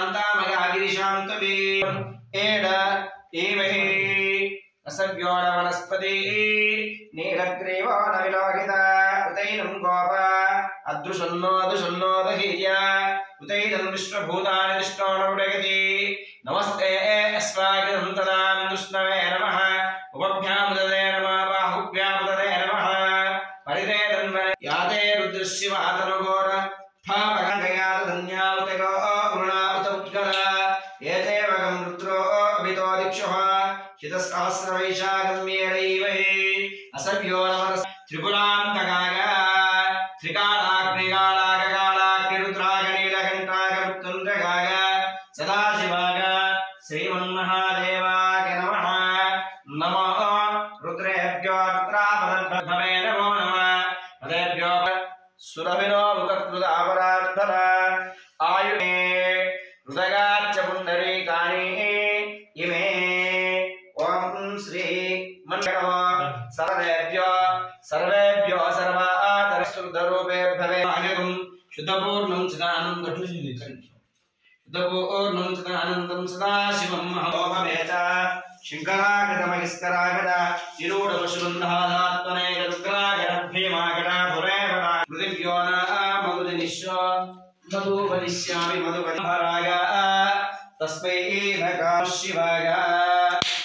शान्तामयागिरिशान्तवीम् add एवहे असभ्यो न वनस्पति नीलग्रीवो न विलोकित उतैनं गोप अदृशन्नोदृशन्नोदहीर्य उतैनं विश्वभूतानि विष्णोणमुडयति नमस्ते स्वागिरं तदां दुष्णवे नमः उपभ्यां ददे नमः बाहुभ्यां ददे नमः परिदे तन्मय याते रुद्रशिवातनुगोर भावगङ्गया धन्या हितसहस्रवैशाखम्येणैवहे असभ्यो नमः त्रिपुरान्तकाग त्रिकालाग्निकालागकालाग्निरुद्रागनीलघण्टागरुत्तुण्डकाग सदाशिवाग श्रीमन्महादेवाय नमः नमो रुद्रेभ्योऽत्रापदभ्रमे नमो नमः पदेभ्यो सुरभिनो मुखकृत अपरात्परा मन्यकमा हाँ। सर्वेभ्यो सर्वेभ्यो सर्वातर सुदरूपे भवे अनेकम शुद्धपूर्णं सदानन्दं कठुजिनि शुद्धपूर्णं सदानन्दं सदाशिवं महोममेच शङ्करागतमहिस्करागत निरूढवशुबन्धादात्मने रुद्रागत भीमागत भुरेवरा पृथिव्यो नामगुदिनिश्व मधुपनिष्यामि मधुपरागा तस्मै नकार शिवागा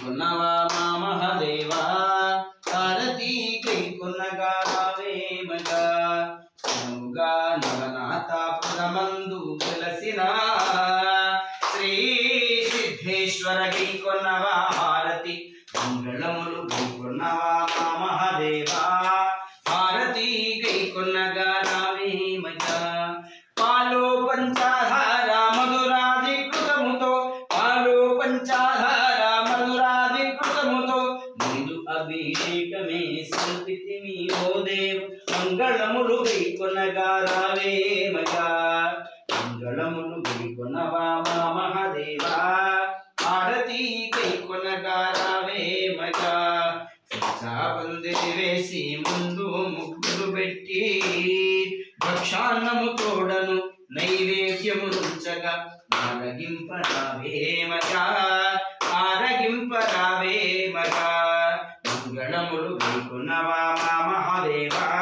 మంగళములు గైకొన్నవా మహదేవా? హారతి గైకొనగా రావేమగా సముగా నవనాథ పురమందు వెలసిన శ్రీ సిద్ధేశ్వర గైకొన్నవా హారతి. మంగళములు గైకొన్నవా మహాదేవా? పోదే మంగళములు గైకొనగా రావేమగా మంగళములు గైకొనవా మా మహాదేవా. ఆరతి కైకొనగా రావేమగా శిక్షాబంది వేసి ముందు ముగ్గులు పెట్టి భక్షాన్నము తోడను నైవేద్యము ఉంచగా ఆరగింపరావేమగా ఆరగింపరావేమగా గణములు వీకునవా మహాదేవా?